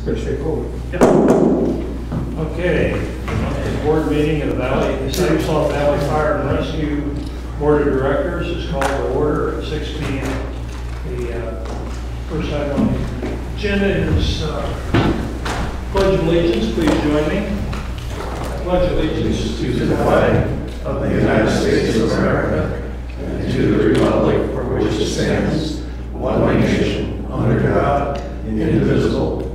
It's pretty straightforward. Okay, the board meeting of the Valley, the Siuslaw Valley Fire and Rescue Board of Directors is called to order at six P M. The uh, first item on the agenda is uh, pledge of allegiance, please join me. Pledge of allegiance to the flag of the United States of America and to the republic for which it stands, one nation, under God, indivisible,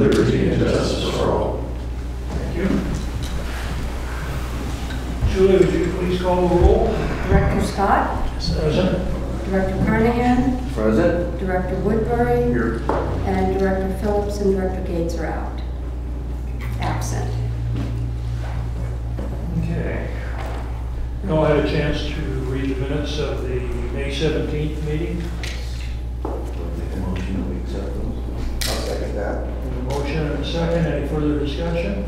liberty and justice for all. Thank you. Julie, would you please call the roll? Director Scott, Present. Director Carnahan, Present. Director Woodbury, Here. and Director Phillips and Director Gates are out. Absent. Okay. We all had a chance to read the minutes of the May 17th meeting. Make a motion that we accept those. I'll second that. Motion and a second. Any further discussion?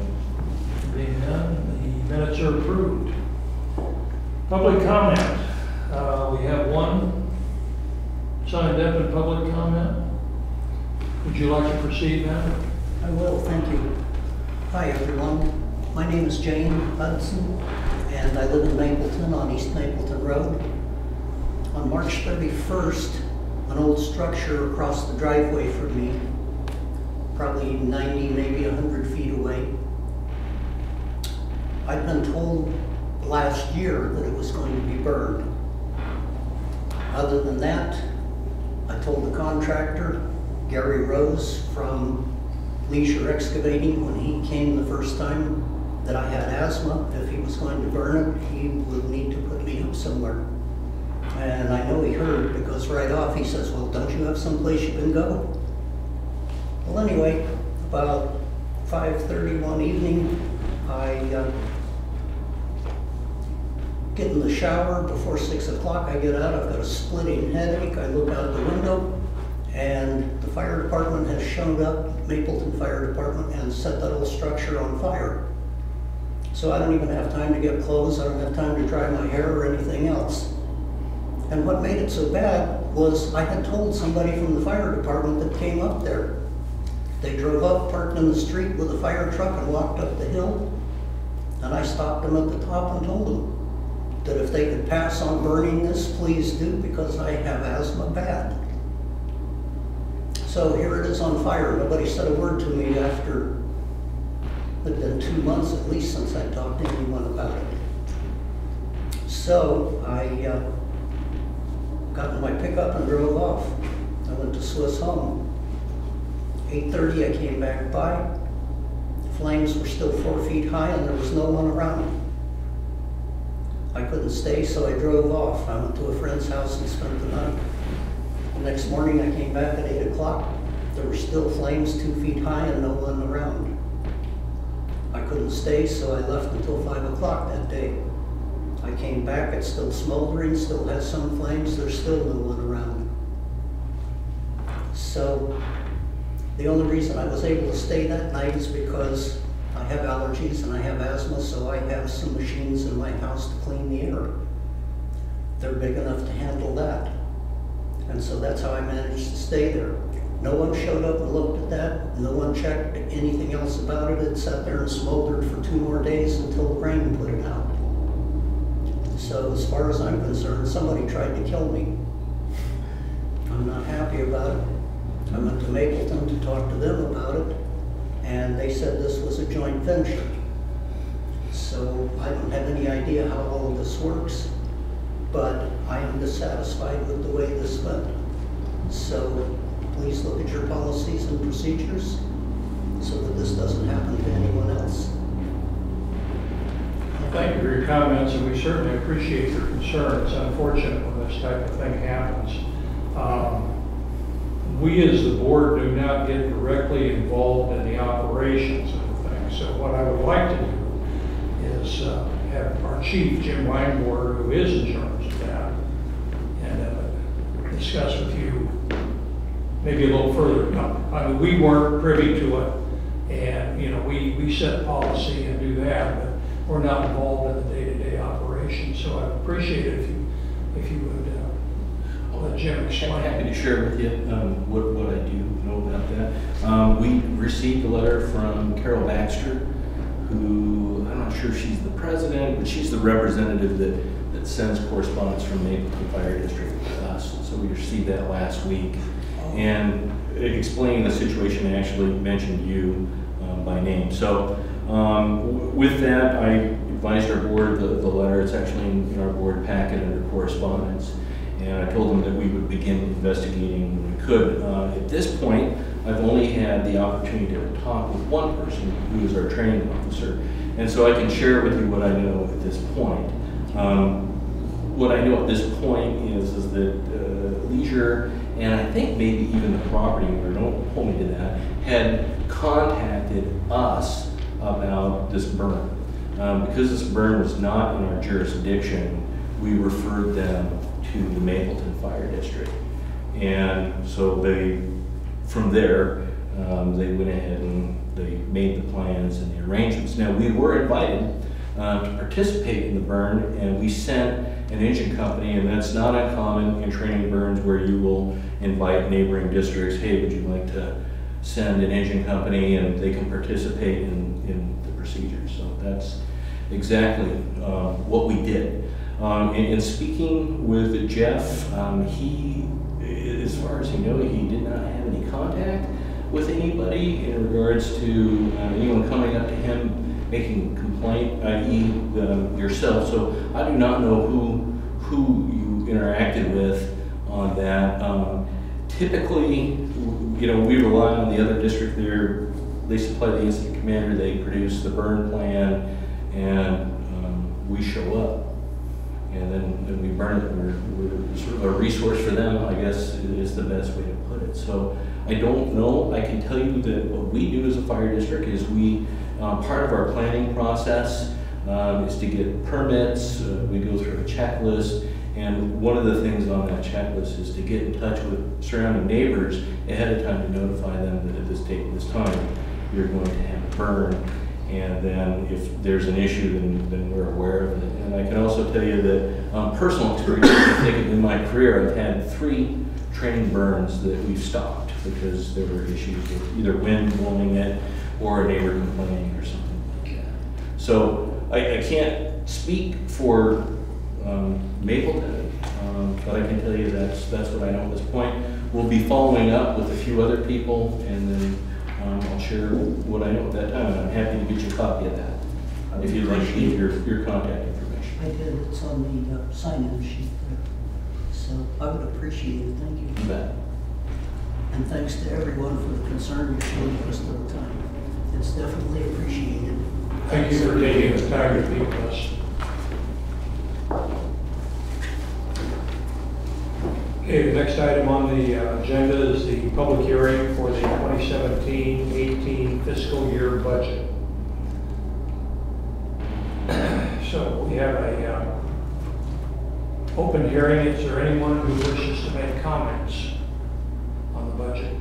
Being none, the minutes are approved. Public comment. Uh, We have one signed up in public comment. Would you like to proceed, ma'am? I will, thank you. Hi, everyone. My name is Jane Hudson, and I live in Mapleton on East Mapleton Road. On March 31st, an old structure across the driveway from me, probably 90, maybe 100 feet away. I'd been told last year that it was going to be burned. Other than that, I told the contractor, Gary Rose from Leisure Excavating, when he came the first time, that I had asthma. If he was going to burn it, he would need to put me up somewhere. And I know he heard, because right off he says, well, don't you have someplace you can go? Well, anyway, about 5:30 one evening, I uh, get in the shower before 6 o'clock. I get out, I've got a splitting headache. I look out the window, and the fire department has shown up, Mapleton Fire Department, and set that whole structure on fire. So I don't even have time to get clothes, I don't have time to dry my hair or anything else. And what made it so bad was I had told somebody from the fire department that came up there. They drove up, parked in the street with a fire truck and walked up the hill. And I stopped them at the top and told them that if they could pass on burning this, please do, because I have asthma bad. So here it is on fire. Nobody said a word to me after, it'd been two months at least since I talked to anyone about it. So I uh, got in my pickup and drove off. I went to Swisshome. 8:30, I came back by. Flames were still four feet high and there was no one around. I couldn't stay, so I drove off. I went to a friend's house and spent the night. The next morning, I came back at 8 o'clock. There were still flames two feet high and no one around. I couldn't stay, so I left until 5 o'clock that day. I came back, it's still smoldering, still has some flames, there's still no one around. So, the only reason I was able to stay that night is because I have allergies and I have asthma, so I have some machines in my house to clean the air. They're big enough to handle that. And so that's how I managed to stay there. No one showed up and looked at that. No one checked anything else about it. It sat there and smoldered for two more days until the rain put it out. So as far as I'm concerned, somebody tried to kill me. I'm not happy about it. I went to Mapleton to talk to them about it, and they said this was a joint venture. So I don't have any idea how all of this works, but I am dissatisfied with the way this went. So please look at your policies and procedures so that this doesn't happen to anyone else. Thank you for your comments, and we certainly appreciate your concern. It's unfortunate when this type of thing happens. Um, We, as the board, do not get directly involved in the operations of the thing. So what I would like to do is uh, have our chief, Jim Weinborg, who is in charge of that, and uh, discuss with you maybe a little further. I mean, we weren't privy to it, and, you know, we, we set policy and do that, but we're not involved in the day-to-day operations, so I would appreciate it if you, if you would I'm happy to share with you um, what, what I do know about that. Um, We received a letter from Carol Baxter, who, I'm not sure if she's the president, but she's the representative that, that sends correspondence from Mapleton Fire District to us. So we received that last week. And explaining the situation, I actually mentioned you um, by name. So um, with that, I advised our board the, the letter, it's actually in our board packet under correspondence. And I told them that we would begin investigating when we could. Uh, At this point, I've only had the opportunity to talk with one person, who is our training officer. And so I can share with you what I know at this point. Um, What I know at this point is, is that uh, Leisure, and I think maybe even the property owner, don't hold me to that, had contacted us about this burn. Um, Because this burn was not in our jurisdiction, we referred them to the Mapleton Fire District. And so they, from there, um, they went ahead and they made the plans and the arrangements. Now, we were invited uh, to participate in the burn, and we sent an engine company, and that's not uncommon in training burns where you will invite neighboring districts, hey, would you like to send an engine company, and they can participate in, in the procedure. So that's exactly uh, what we did. Um, in, in speaking with Jeff, um, he, as far as he know, he did not have any contact with anybody in regards to uh, anyone coming up to him making a complaint, i.e. uh, yourself. So I do not know who who you interacted with on that. Um, typically, you know, we rely on the other district there. They supply the incident commander, they produce the burn plan, and um, we show up. And then, then we burn it, we're, we're sort of a resource for them, I guess, is the best way to put it. So I don't know, I can tell you that what we do as a fire district is we, uh, part of our planning process um, is to get permits, uh, we go through a checklist, and one of the things on that checklist is to get in touch with surrounding neighbors ahead of time to notify them that at this date, and this time, you're going to have a burn. And then if there's an issue, then, then we're aware of it. And I can also tell you that, um, personal experience, in my career, I've had three training burns that we've stopped because there were issues with either wind blowing it or a neighbor complaining or something like that. So I, I can't speak for, um, Mapleton, um, but I can tell you that's, that's what I know at this point. We'll be following up with a few other people and then, um, I'll share what I know at that time, and I'm happy to get you a copy of that. If you'd like to leave your, your contact information. I did, it's on the uh, sign-in sheet there. So I would appreciate it, thank You you. bet. And thanks to everyone for the concern you showed us rest the time. It's definitely appreciated. Thank you for taking the time to meet with us. Okay, the next item on the uh, agenda is the public hearing for the 2017-18 fiscal year budget. So we have a uh, open hearing. Is there anyone who wishes to make comments on the budget?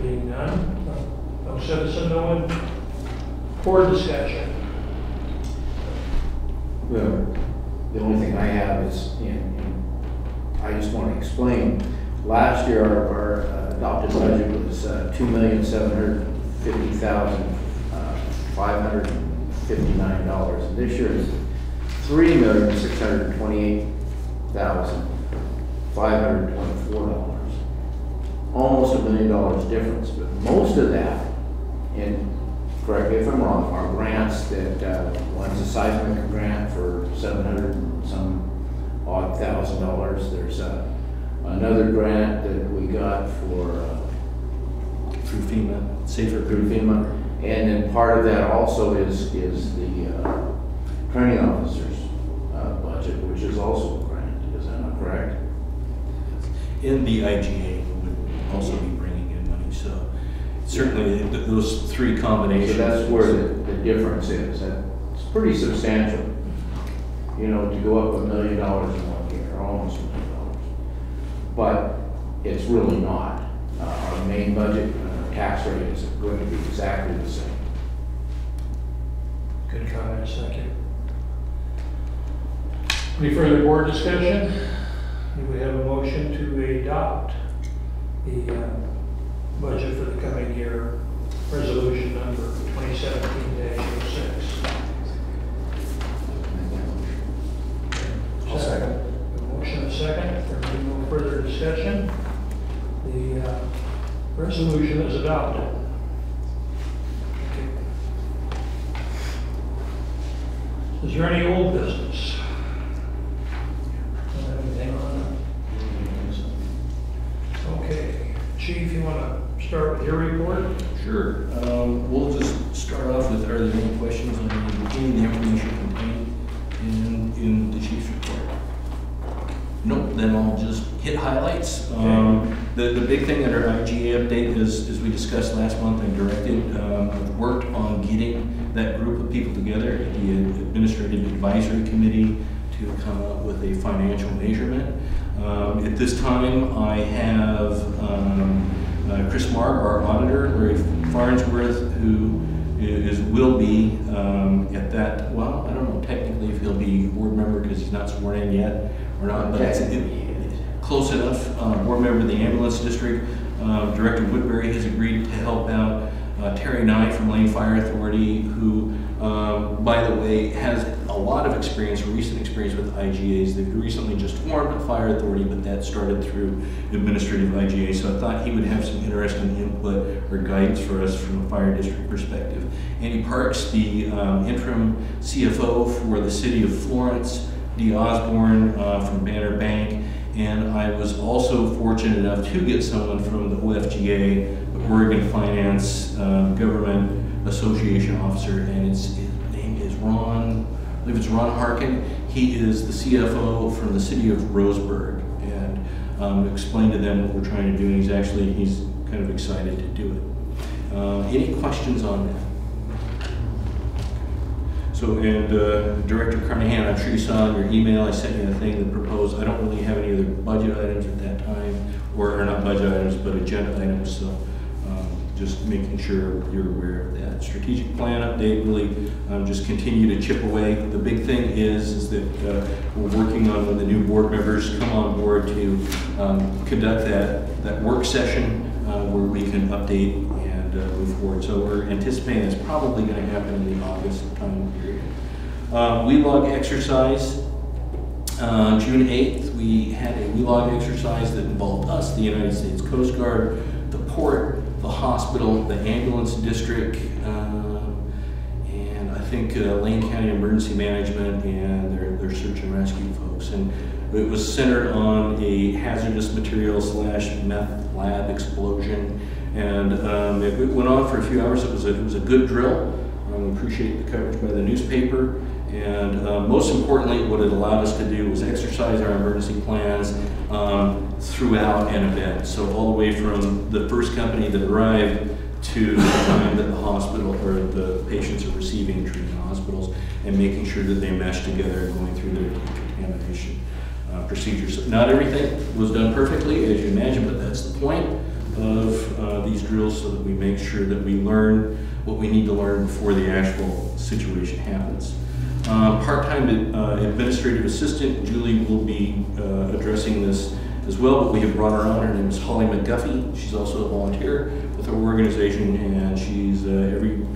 Being none, no- no citizen, no one, board discussion. Well, the only thing I have is, and, and I just want to explain, last year our, our uh, adopted budget was, uh, two million, seven hundred fifty thousand, uh, five hundred fifty-nine dollars. This year is three million, six hundred twenty-eight thousand, five hundred twenty-four dollars. Almost a million dollars difference, but most of that, and correct me if I'm wrong, are grants that, uh, one's a seismic grant for seven hundred and some odd thousand dollars. There's, uh, another grant that we got for, uh, Through FEMA, safer through FEMA. And then part of that also is, is the, uh, training officers, uh, budget, which is also a grant, is that not correct? In the IGA would also be bringing in money, so certainly th- those three So combinations. that's where the, the difference is, and it's pretty substantial. You know, to go up a million dollars in one year, almost a million dollars. But it's really not. Uh, our main budget, uh, tax rate is going to be exactly the same. Good comments, thank you. Any further board discussion? Do we have a motion to adopt the uh, budget for the coming year, resolution number 2017-06? I'll second. A Motion and a second, there being no further discussion, the uh, resolution is adopted. Okay. Is there any old business? Don't have Anything on that? Okay, Chief, you want to start with your report? Sure. Um, We'll just start off with, are there any questions on any any of the information contained in, in the chief's report? Nope, then I'll just hit highlights. Um, The, the big thing at our IGA update is, as we discussed last month, I directed, um, I've worked on getting that group of people together at the Administrative Advisory Committee to come up with a financial measurement. Um, At this time, I have um, uh, Chris Marr, our auditor, Larry Farnsworth, who is, will be um, at that, well, I don't know technically if he'll be board member because he's not sworn in yet or not, but it's it- close enough. Uh, Board member of the ambulance district, uh, Director Woodbury has agreed to help out. Uh, Terry Knight from Lane Fire Authority, who, um, by the way, has a lot of experience, recent experience with IGAs. They've recently just formed a fire authority, but that started through administrative IGA. So I thought he would have some interesting input or guidance for us from a fire district perspective. Andy Parks, the um, interim CFO for the city of Florence, Dee Osborne uh, from Banner Bank, and I was also fortunate enough to get someone from the OFGA, the Oregon Finance um, Government Association officer, and his, name is Ron, believe it's Ron Harkin. He is the CFO from the city of Roseburg, and um, explained to them what we're trying to do, and he's actually, he's kind of excited to do it. Uh, Any questions on that? So, and uh, Director Carnahan, I'm sure you saw in your email, I sent you a thing that proposed, I don't really have any other budget items at that time, or, or not budget items, but agenda items, so just making sure you're aware of that. Strategic plan update, really um, just continue to chip away. The big thing is, is that uh, we're working on when the new board members come on board to um, conduct that, that work session uh, where we can update and uh, move forward. So we're anticipating it's probably going to happen in the August time period. Uh, We log exercise, uh, June 8th, we had a WeLog exercise that involved us, the United States Coast Guard, the the hospital, the ambulance district, um, and I think uh, Lane County Emergency Management and their, their search and rescue folks. And it was centered on a hazardous material slash meth lab explosion. And um, it went on for a few hours. It was a, it was a good drill. Um, appreciate the coverage by the newspaper. And uh, most importantly, what it allowed us to do was exercise our emergency plans um, throughout an event. So all the way from the first company that arrived to the time that the hospital or the patients are receiving treatment in hospitals and making sure that they mesh together and going through their decontamination uh, procedures. Not everything was done perfectly, as you imagine, but that's the point of uh, these drills so that we make sure that we learn what we need to learn before the actual situation happens. Uh, Part-time uh, administrative assistant, Julie will be uh, addressing this as well, but we have brought her on. Her name is Holly McGuffey. She's also a volunteer with our organization, and she's, uh, every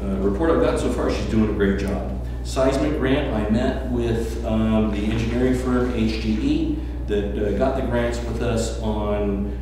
uh, report I've gotten so far, she's doing a great job. Seismic grant, I met with um, the engineering firm HGE that uh, got the grants with us on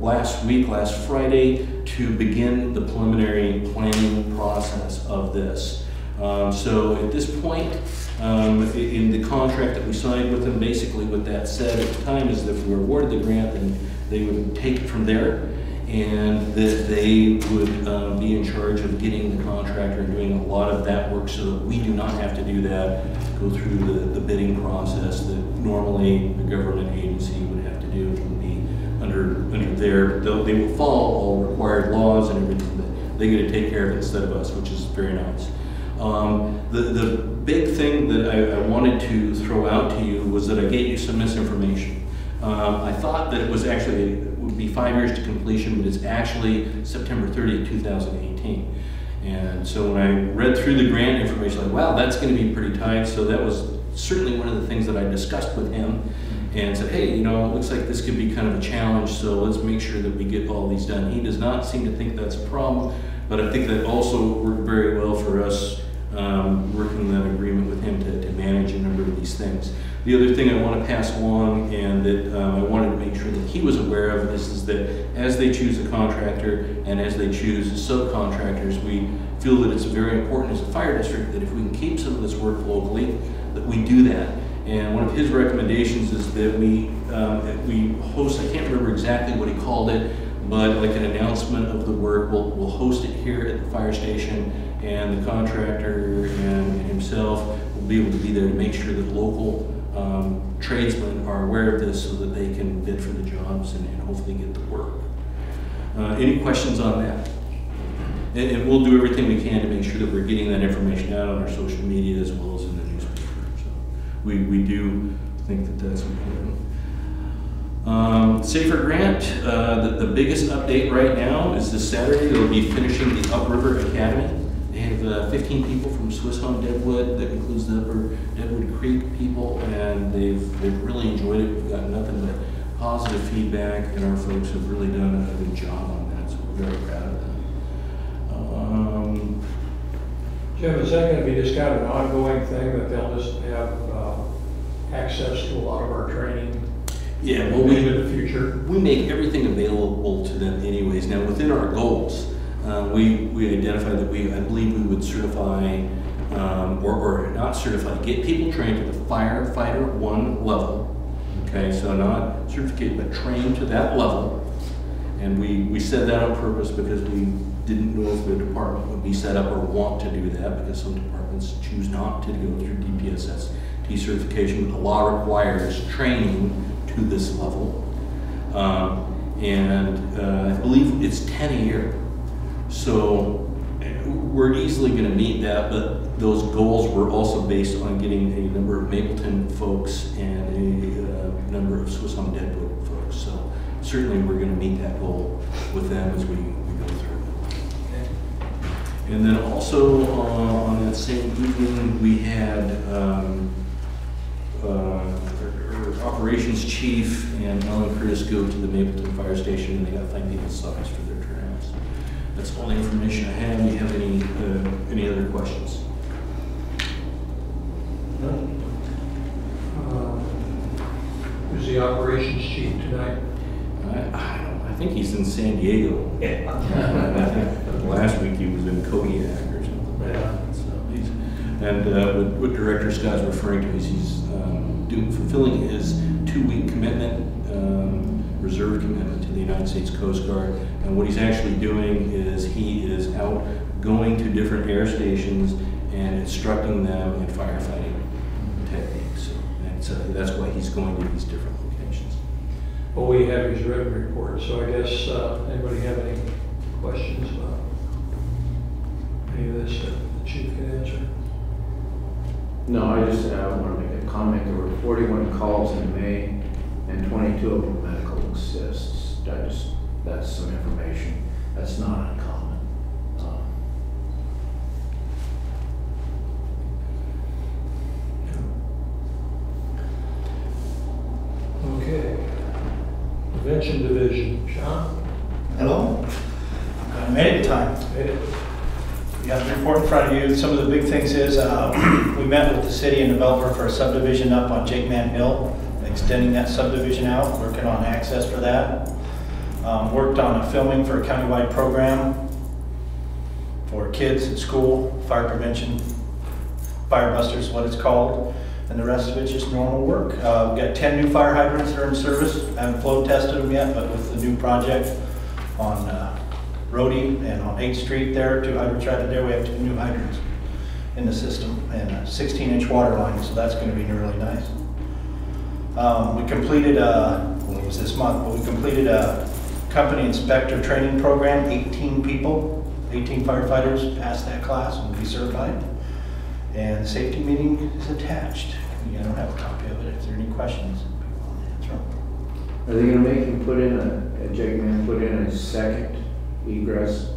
last week, last Friday, to begin the preliminary planning process of this. Um, So at this point, um, in the contract that we signed with them, basically what that said at the time is that if we were awarded the grant, then they would take it from there and that they would uh, be in charge of getting the contractor and doing a lot of that work so that we do not have to do that, go through the, the bidding process that normally a government agency would have to do. Would be under, under their, they will follow all required laws and everything, but they get to take care of instead of us, which is very nice. Um, the, the big thing that I, I wanted to throw out to you was that I gave you some misinformation. Um, I thought that it was actually, it would be five years to completion, but it's actually September 30th, 2018. And so when I read through the grant information, like, wow, that's going to be pretty tight. So that was certainly one of the things that I discussed with him and said, hey, you know, it looks like this could be kind of a challenge, so let's make sure that we get all these done. He does not seem to think that's a problem, but I think that also worked very well for us um, working that agreement with him to, to manage a number of these things. The other thing I want to pass along and that um, I wanted to make sure that he was aware of this is that as they choose a contractor and as they choose subcontractors, we feel that it's very important as a fire district that if we can keep some of this work locally, that we do that. And one of his recommendations is that we, um, that we host, I can't remember exactly what he called it, but like an announcement of the work, we'll, we'll host it here at the fire station and the contractor and himself will be able to be there to make sure that local um, tradesmen are aware of this so that they can bid for the jobs and, and hopefully get the work. Uh, any questions on that? And, and we'll do everything we can to make sure that we're getting that information out on our social media as well as in the newspaper. So we, we do think that that's important. Um, Safer Grant, uh, the, the biggest update right now is this Saturday, they'll be finishing the Upriver Academy. Have uh, 15 people from Swisshome Deadwood, that includes the Upper Deadwood Creek people, and they've, they've really enjoyed it. We've got nothing but positive feedback, and our folks have really done a good job on that, so we're very proud of them. Um, Jim, is that gonna be just kind of an ongoing thing, that they'll just have, uh, access to a lot of our training? Yeah, well, we, In the future? we make everything available to them anyways. Now, within our goals, uh, we, we identified that we, I believe we would certify, um, or, or not certify, get people trained to the firefighter one level. Okay, so not certificate, but trained to that level. And we, we said that on purpose because we didn't know if the department would be set up or want to do that, because some departments choose not to go through DPSS certification. The law requires training to this level. Um, and uh, I believe it's 10 a year. So we're easily going to meet that, but those goals were also based on getting a number of Mapleton folks and a uh, number of Swisshome Deadwood folks. So certainly we're going to meet that goal with them as we, we go through. And then also uh, on that same evening, we had um, uh, our- our operations chief and Ellen Curtis go to the Mapleton Fire Station and they got thank people signs for. That's all the information I have. Do you have any, uh, any other questions? Um, Who's the operations chief tonight? I, I I think he's in San Diego. I think last week he was in Kodiak or something like that. So he's, and uh, what, what Director Scott's referring to is he's um, doing, fulfilling his two-week commitment, um, reserve commitment to the United States Coast Guard. And what he's actually doing is he is out going to different air stations and instructing them in firefighting techniques. So that's, uh, that's why he's going to these different locations. Well, we have his written report, so I guess, uh, anybody have any questions about any of this that the chief can answer? No, I just, uh, want to make a comment, there were forty-one calls in May, and twenty-two of them medical. I just, that's some information, that's not uncommon. Um, Okay. Prevention Division, Sean? Hello? I made it in time. Made it. We have the report in front of you. Some of the big things is, uh, we met with the city and developer for a subdivision up on Jake Man Hill, extending that subdivision out, working on access for that. Um, Worked on a filming for a countywide program for kids at school, fire prevention, fire busters, what it's called, and the rest of it's just normal work. Uh, We've got 10 new fire hydrants that are in service, I haven't flow tested them yet, but with the new project on uh, Rhodey and on 8th Street there, two hydrants right there, we have two new hydrants in the system, and a 16-inch water line, so that's gonna be really nice. Um, We completed, a- well, it was this month, but we completed a company inspector training program, 18 people, 18 firefighters passed that class and will be certified. And the safety meeting is attached. I don't have a copy of it. If there are any questions, to answer them. Are they gonna make him put in a, a Jake man put in a second egress?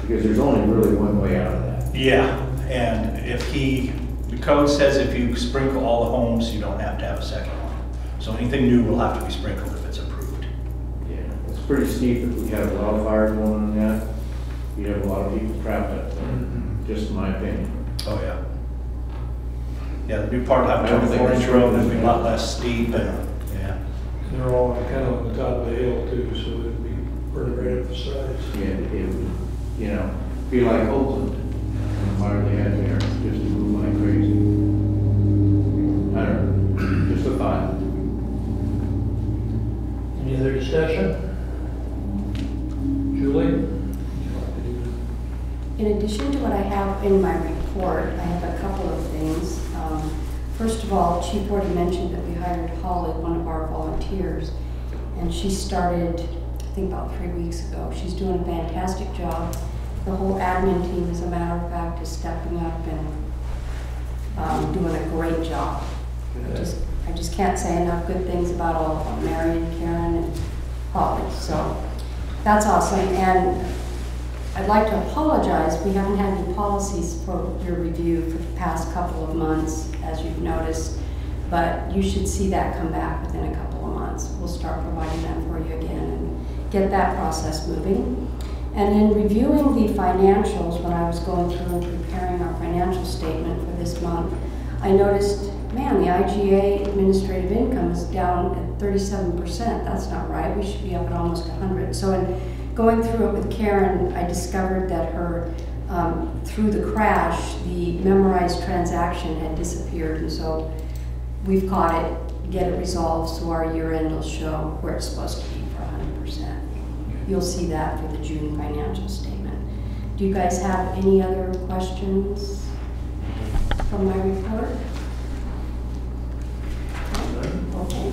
Because there's only really one way out of that. Yeah, and if he The code says if you sprinkle all the homes, you don't have to have a second one. So anything new will have to be sprinkled if it's approved. Yeah, it's pretty steep if we had a wildfire going on that. You have a lot of people trapped up there, mm-hmm. just my opinion. Oh, yeah. Yeah, the new part will have I a don't think twenty-four inch it's- road, it'll be a lot less steep and, yeah. They're all kind of on the top of the hill too, so it'd be pretty right up the sides. Yeah, it would, you know, be like Oakland, All, Chief already mentioned that we hired Holly, one of our volunteers, and she started, I think about three weeks ago. She's doing a fantastic job. The whole admin team, as a matter of fact, is stepping up and um, doing a great job. I just, I just can't say enough good things about all of them, Marion, Karen, and Holly, so that's awesome. And I'd like to apologize, we haven't had any policies for your review for the past couple of months, as you've noticed, but you should see that come back within a couple of months. We'll start providing them for you again and get that process moving. And in reviewing the financials, when I was going through and preparing our financial statement for this month, I noticed, man, the IGA administrative income is down at thirty-seven percent. That's not right. We should be up at almost hundred. So in going through it with Karen, I discovered that her, um, through the crash, the memorized transaction had disappeared. And so we've caught it, get it resolved, so our year end will show where it's supposed to be for hundred percent. You'll see that for the June financial statement. Do you guys have any other questions from my report? Okay,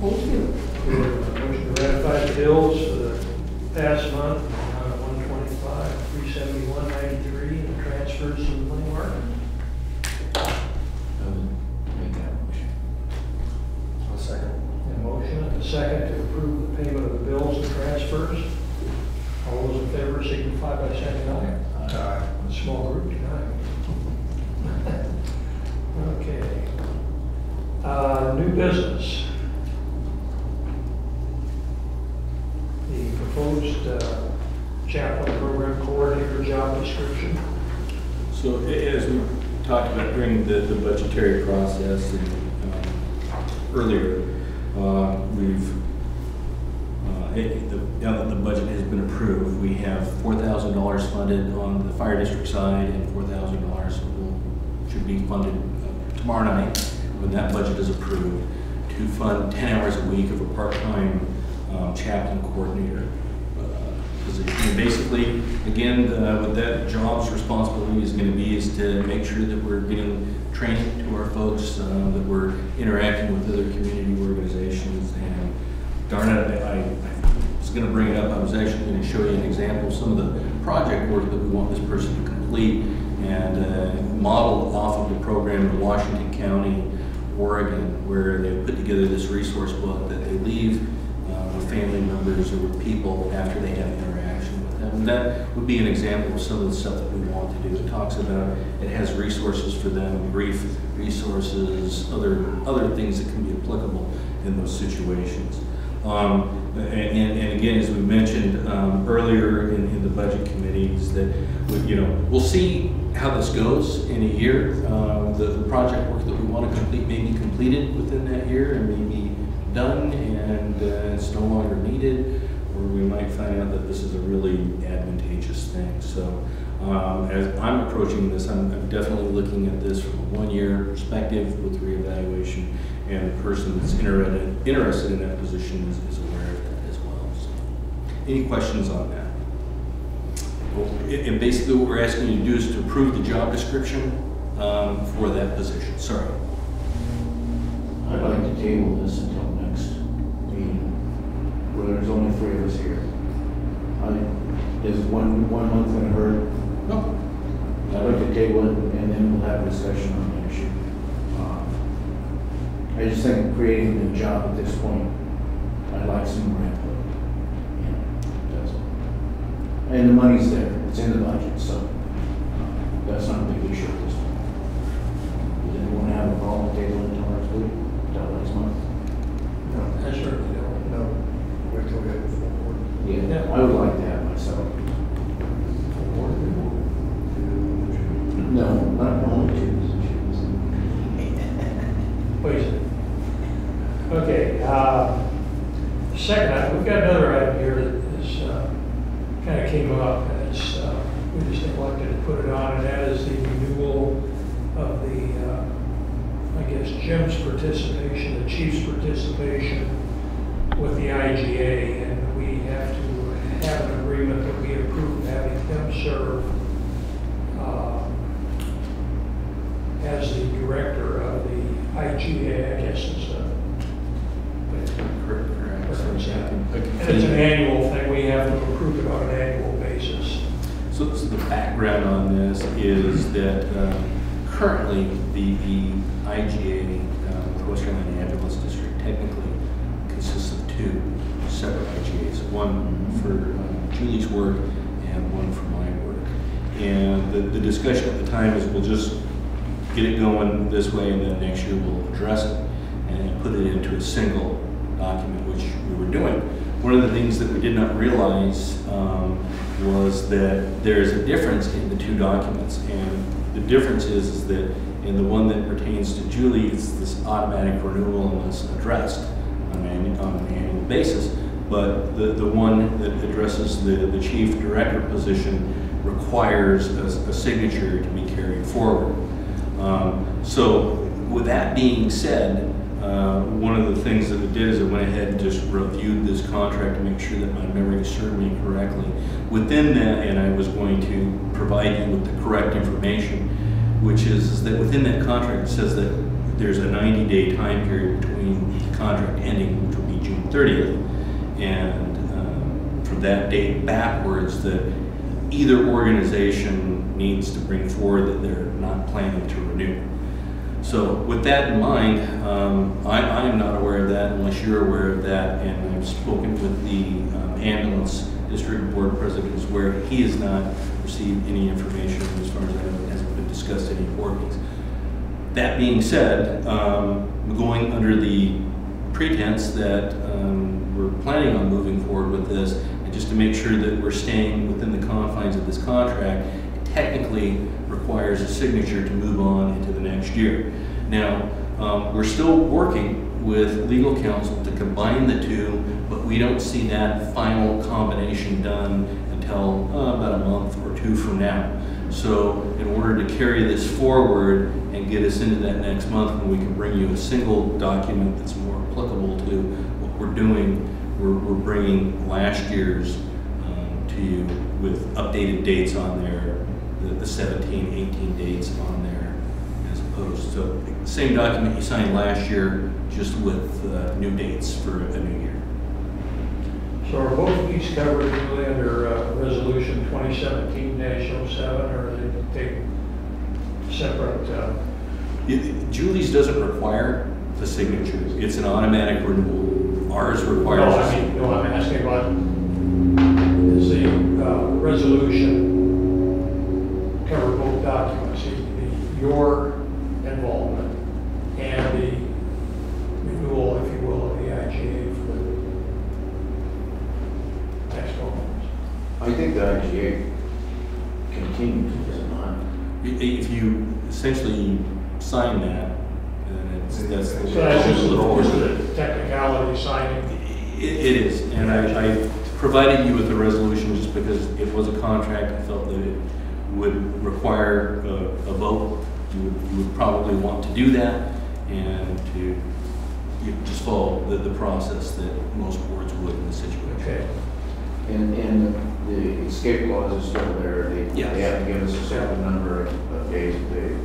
thank you. Motion to ratify the bills for the past month, uh, one twenty-five, three seventy-one, ninety-three, and transfers to the money market. Make that motion. I'll second. A motion and a second to approve the payment of the bills and transfers. All those in favor signify by saying aye. Aye. A small group tonight. Okay. Uh, new business. The proposed uh, chaplain program coordinator job description. So as we talked about during the, the budgetary process and, um, earlier, uh, we've, uh, it- the- now that the budget has been approved, we have four thousand dollars funded on the fire district side and four thousand dollars should be funded uh, tomorrow night, when that budget is approved, to fund ten hours a week of a part-time um, chaplain coordinator uh, basically, again, uh, what that job's responsibility is going to be is to make sure that we're getting training to our folks, uh, that we're interacting with other community organizations. Darn it, I, I was going to bring it up, I was actually going to show you an example of some of the project work that we want this person to complete and uh, model off of the program in Washington County, Oregon, where they put together this resource book that they leave uh, with family members or with people after they have interaction with them. And that would be an example of some of the stuff that we want to do. It talks about, it has resources for them, brief resources, other, other things that can be applicable in those situations. Um, and, and again, as we mentioned um, earlier in, in the budget committees, that we- you know we'll see how this goes in a year. Um, the, the project work that we want to complete may be completed within that year and may be done, and uh, it's no longer needed, or we might find out that this is a really advantageous thing. So. Um, as I'm approaching this, I'm, I'm definitely looking at this from a one-year perspective with reevaluation, and the person that's interested, interested in that position is, is aware of that as well. So, any questions on that? Well, And basically, what we're asking you to do is to approve the job description um, for that position. Sorry. I'd like to table this until next meeting, where there's only three of us here. I, is one, one month gonna hurt? No. I'd like to table it, and then we'll have a discussion on the issue. I just think creating a job at this point, I'd like some more input. And the money's there, it's in the budget, so uh, that's not a big issue at this point. um, second, item, we've got another item here that is, kind of came up, and it's, uh, we just neglected to put it on, and that is the renewal of the, uh, I guess, Jim's participation, the chief's participation with the IGA, and we have to have an agreement that we approve having him serve um, as the director of the IGA, I guess is the Correct, correct. reference that. I can And it's an annual thing, we have to approve it on an annual basis. So, so the background on this is that um, currently the, the IGA, uh, the Western Lane Ambulance District, technically consists of two separate IGAs, one for um, Julie's work and one for my work. And the, the discussion at the time is we'll just get it going this way and then next year we'll address it and put it into a single document, which we were doing. One of the things that we did not realize um, was that there's a difference in the two documents. And the difference is, is that in the one that pertains to Julie, it's this automatic renewal and it's addressed on an, on an annual basis. But the, the one that addresses the, the chief director position requires a, a signature to be carried forward. Um, So with that being said, uh, one of the things that we did is I went ahead and just reviewed this contract to make sure that my memory served me correctly. Within that, and I was going to provide you with the correct information, which is is that within that contract, it says that there's a 90-day time period between the contract ending, which will be June 30th, and um, from that date backwards, that either organization needs to bring forward that they're not planning to renew. So with that in mind, um, I, I am not aware of that unless you're aware of that, and I've spoken with the um, ambulance district board presidents where he has not received any information as far as I know, it hasn't been discussed any meetings. That being said, um, going under the pretense that um, we're planning on moving forward with this, and just to make sure that we're staying within the confines of this contract, technically requires a signature to move on into the next year. Now, um, we're still working with legal counsel to combine the two, but we don't see that final combination done until uh, about a month or two from now. So in order to carry this forward and get us into that next month, when we can bring you a single document that's more applicable to what we're doing, we're, we're bringing last year's um, to you with updated dates on there, the, the 17, 18 dates on there, as opposed to the same document you signed last year, just with uh, new dates for a new year. So are both of these covered really under uh, Resolution 2017-07, or are they take separate? uh, It- Julie's doesn't require the signature. It's an automatic renewal. Ours requires. No, I mean, no, I'm asking about, is the uh, resolution your involvement and the renewal, if you will, of the IGA for the next twelve months? I think the IGA continues, does it not? If you essentially sign that, then it's, that's. the- So that's just the the technicality signing. It, it is, and I, I provided you with the resolution just because it was a contract. I felt that it would require a, a vote. You would, you would probably want to do that and to, you just follow the, the process that most boards would in the situation. Okay. And, and the escape clause is still there, they, Yes. they have to give us a certain number of of days that they.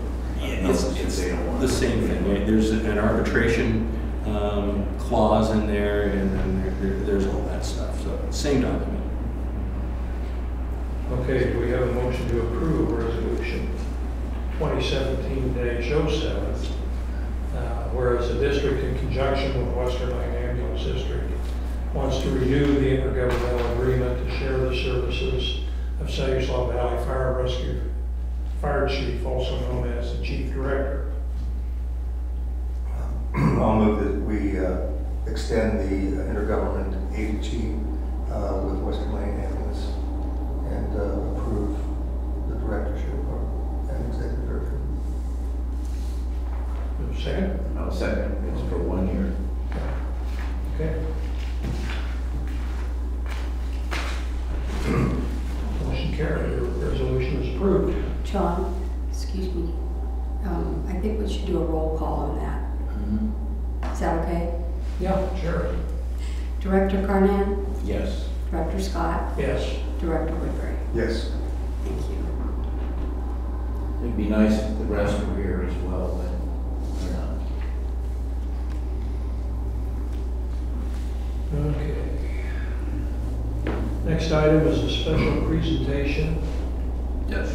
Yeah, It's, notice it's they don't want the it. same thing, right? There's an arbitration, um, clause in there and then there- there, there's all that stuff. So, same document. Okay, do we have a motion to approve resolution 2017-07? uh, Whereas the district in conjunction with Western Lane Ambulance District wants to renew the intergovernmental agreement to share the services of Siuslaw Valley Fire and Rescue Fire Chief, also known as the Chief Director. I'll move that we uh, extend the intergovernment agency uh, with Western Lane Ambulance and uh, approve the directorship executive director. Do you have a Second? No, second, it's for one year. Okay. Motion carried, Your resolution is approved. John, excuse me, um, I think we should do a roll call on that. Is that okay? Yeah, sure. Director Carnan, Yes. Director Scott, Yes. Director Woodbury. Yes. Thank you. It'd be nice if the rest were here as well, but they're not. Okay. Next item is a special presentation. Yes.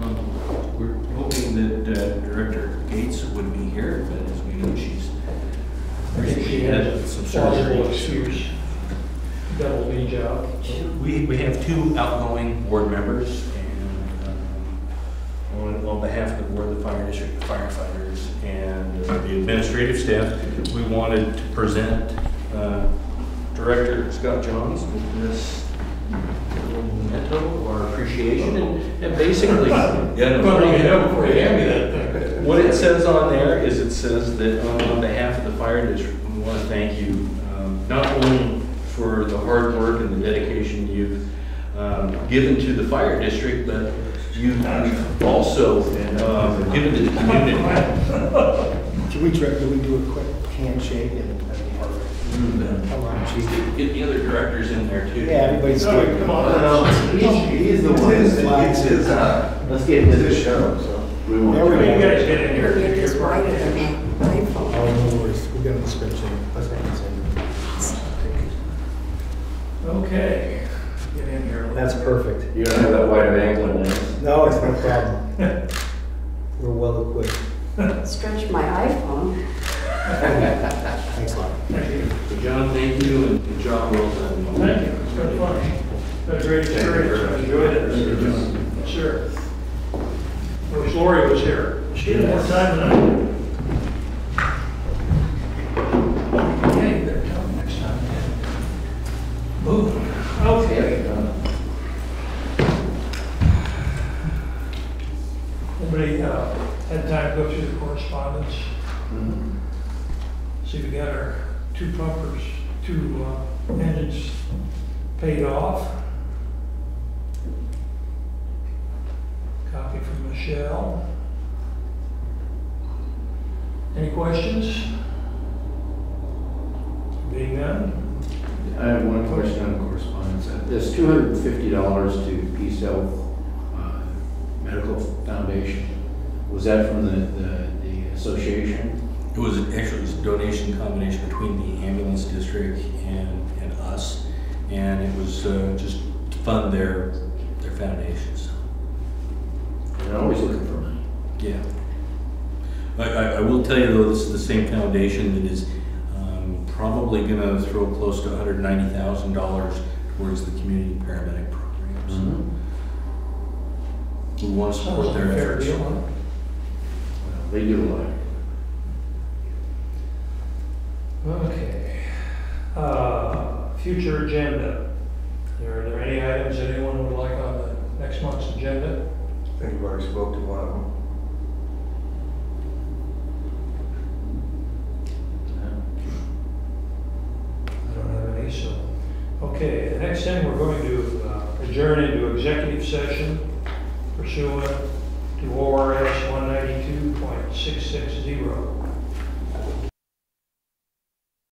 Um, We're hoping that uh, Director Gates would be here, but as we know, she's. I think she has some plausible surgery. excuse. Double B job. We, we have two outgoing board members, and on, on behalf of the board, the fire district the firefighters, and uh, the administrative staff, we wanted to present uh, Director Scott Johns with this little memento, of our appreciation, and and basically, yeah, no, Well, you know, before you hand me that thing. what it says on there is it says that on on behalf of the fire district, we want to thank you, um, not only for the hard work and the dedication you've um, given to the fire district, but you've also um, given to the community. Should we try, do we do a quick handshake and that'd be? Come on, chief. Get the other directors in there too. Yeah, everybody's No, good. come on. He's, he's the one that gets his, uh, Let's get into his this. show, so. There we You go. guys get in here. Get this right in my Oh, iPhone. no worries, we got the spreadsheet. Let's make it Okay, get in here. That's perfect. You don't have that wide of angle in there. No, it's no problem. We're well equipped. Stretch my iPhone. Thanks a lot. Thank you. So John, thank you, and good job, well done. Thank you, it's been fun. Been a great experience, enjoyed it. Yes, Sir. Wish Lori was here. She had more time than I did. Okay, you better come next time. Move. Okay. Anybody, uh, had time to go through the correspondence? See, we got our two pumpers, two uh, engines paid off. Copy from Michelle. Any questions? Being none? I have one question on correspondence. Uh, This two hundred and fifty dollars to Peace Health uh, Medical Foundation, was that from the, the, the association? It was actually it was a donation combination between the ambulance district and, and us, and it was uh, just to fund their, their foundations. They're always looking for money. Yeah. I, I, I will tell you though, this is the same foundation that is um, probably gonna throw close to hundred ninety thousand dollars towards the community paramedic programs. Mhm. We want to support their a fair efforts. deal. Well, They do a lot. Okay. Uh, Future agenda. Are there any items anyone would like on the next month's agenda? I think we've already spoke to one of them. I don't have any, so. Okay, the next thing, we're going to uh, adjourn into executive session pursuant to ORS 192.660.